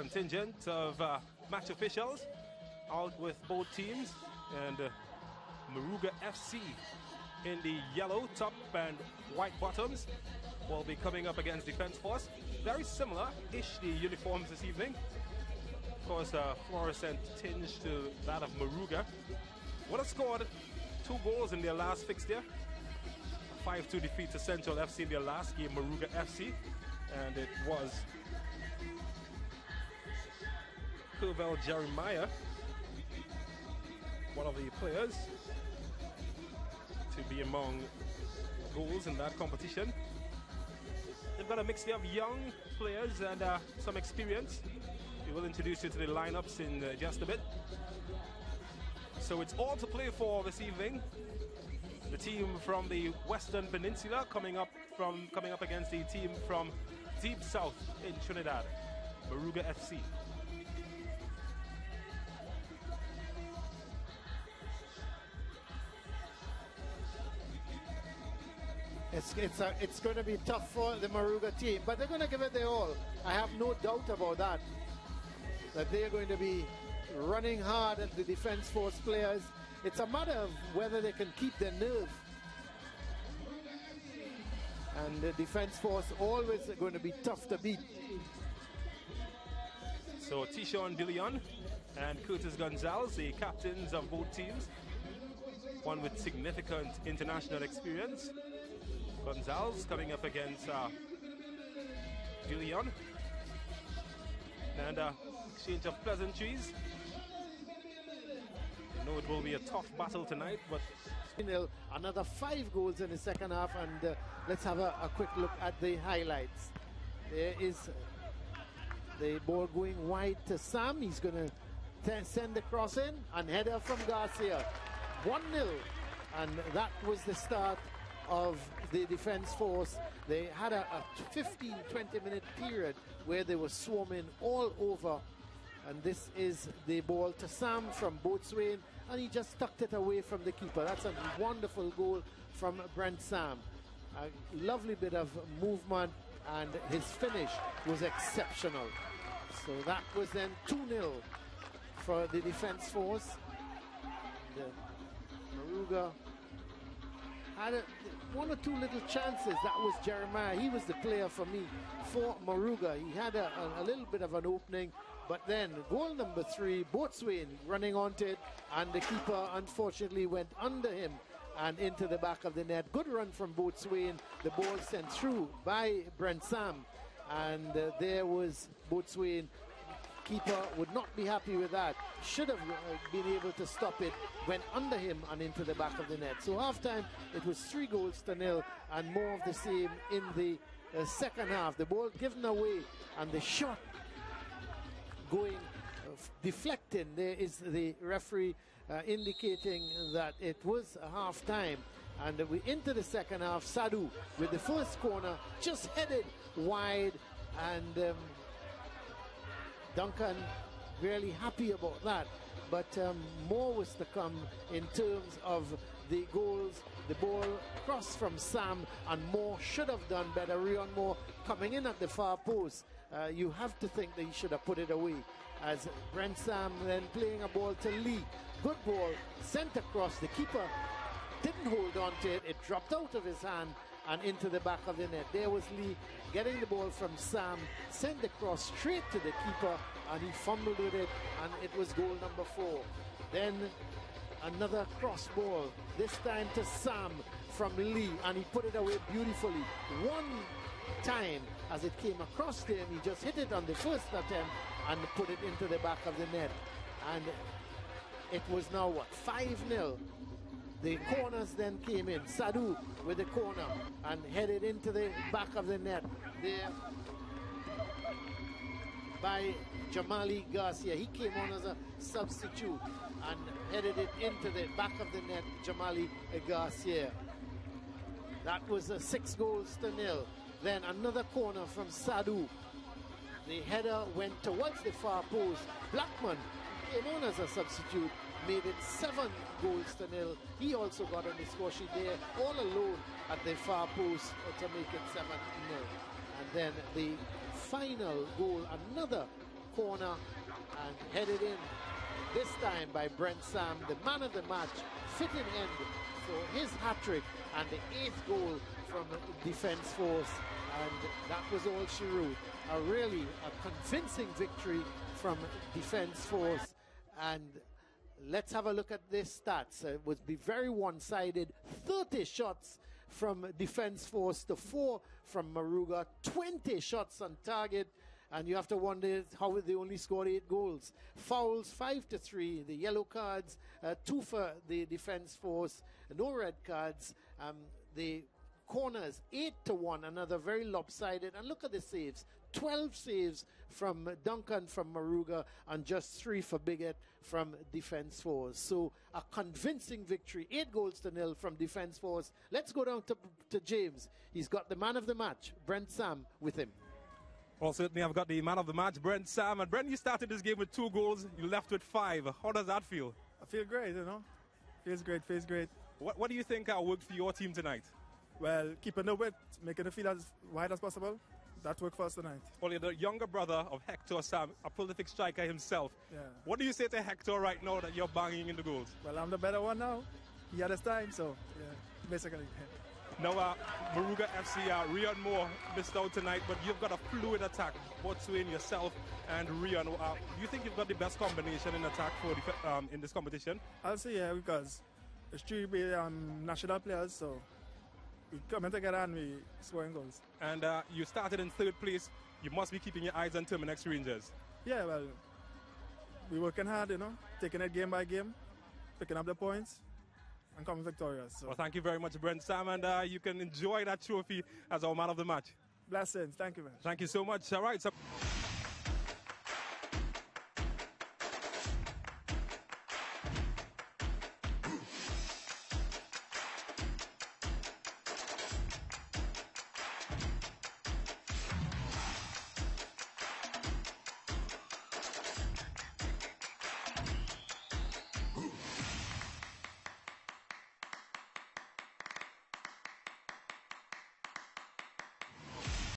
contingent of uh, match officials out with both teams and uh, Moruga FC in the yellow top and white bottoms will be coming up against Defence Force. Very similar-ish the uniforms this evening. Of course, a fluorescent tinge to that of Moruga. Would have scored two goals in their last fixture. 5-2 defeat to Central FC in their last game, Moruga FC. And it was Kervel Jeremiah, one of the players to be among goals in that competition. They've got a mixture of young players and uh, some experience. We will introduce you to the lineups in uh, just a bit. So it's all to play for this evening. The team from the Western Peninsula coming up from coming up against the team from deep south in Trinidad, Moruga FC. It's it's a, it's going to be tough for the Moruga team, but they're going to give it their all. I have no doubt about that. That they're going to be running hard at the defense force players. It's a matter of whether they can keep their nerve. And the defense force always going to be tough to beat. So Tishon Dillion and Curtis Gonzalez, the captains of both teams, one with significant international experience. Gonzalez coming up against uh, Dillion. And uh, exchange of pleasantries. I know it will be a tough battle tonight, but another five goals in the second half, and uh, let's have a, a, quick look at the highlights. There is the ball going wide to Sam. He's going to send the cross in, and header from Garcia. 1 0, and that was the start of the defense force. They had a, a 15 20 minute period where they were swarming all over. And this is the ball to Sam from Boatswain, and he just tucked it away from the keeper. That's a wonderful goal from Brent Sam. A lovely bit of movement, and his finish was exceptional. So that was then 2 0 for the defense force. The Moruga had a, one or two little chances. That was Jeremiah. He was the player for me for Moruga. He had a, a, a little bit of an opening, but then goal number three, Boatswain running onto it, and the keeper unfortunately went under him and into the back of the net. Good run from Boatswain. The ball sent through by Brent Sam. And uh, there was Boatswain keeper would not be happy with that. Should have uh, been able to stop it. Went under him and into the back of the net. So half time, it was three goals to nil and more of the same in the uh, second half. The ball given away and the shot going uh, deflecting. There is the referee uh, indicating that it was half time. And we into the second half. Sadu with the first corner just headed wide and um, Duncan really happy about that. But um, more was to come in terms of the goals, the ball crossed from Sam, and Moore should have done better. Rion Moore coming in at the far post. Uh, you have to think that he should have put it away. As Brent Sam then playing a ball to Lee. Good ball, sent across. The keeper didn't hold on to it. It dropped out of his hand and into the back of the net. There was Lee getting the ball from Sam, sent the cross straight to the keeper, and he fumbled with it, and it was goal number four. Then another cross ball, this time to Sam from Lee, and he put it away beautifully. One time as it came across to him, he just hit it on the first attempt and put it into the back of the net. And it was now what 5 0 the corners then came in. Sadu with the corner and headed into the back of the net there by Jamali Garcia. He came on as a substitute and headed it into the back of the net, Jamali Garcia. That was a six goals to nil. Then another corner from Sadu. The header went towards the far post. Blackman came on as a substitute made it seven goals to nil. He also got on the score sheet there, all alone at the far post to make it seven nil. And then the final goal, another corner and headed in this time by Brent Sam, the man of the match, fitting end for his hat trick and the eighth goal from Defence Force. And that was all she wrote. A really a convincing victory from Defence Force. And let's have a look at this stats. It would be very one-sided. 30 shots from Defence Force to 4 from Moruga, 20 shots on target and you have to wonder how they only scored eight goals. Fouls five to three. The yellow cards uh, two for the defense force. No red cards. Um, the corners eight to one. Another very lopsided. And look at the saves. 12 saves from Duncan from Moruga and just three for Bigot from Defence Force. So a convincing victory, eight goals to nil from Defence Force. Let's go down to, to James. He's got the man of the match, Brent Sam, with him. Well, certainly I've got the man of the match, Brent Sam. And Brent, you started this game with two goals. You left with five. How does that feel? I feel great, you know. Feels great, feels great. What, what do you think uh, worked for your team tonight? Well, keeping the width, making the field as wide as possible. That worked for us tonight. Well, you're the younger brother of Hector Sam, a prolific striker himself. Yeah. What do you say to Hector right now that you're banging in the goals? Well, I'm the better one now. He had his time, so yeah, basically. Now, uh, Moruga FC, uh, Rion Moore missed out tonight, but you've got a fluid attack, Boatswain, yourself, and Rion. Uh, you think you've got the best combination in attack for the, um, in this competition? I'll say yeah, because it's three um, national players, so we coming together and we scoring goals. And uh, you started in third place. You must be keeping your eyes on Terminix Rangers. Yeah, well, we're working hard, you know, taking it game by game, picking up the points and coming victorious. So. Well, thank you very much, Brent Sam, and uh, you can enjoy that trophy as our man of the match. Blessings. Thank you, man. Thank you so much. All right. So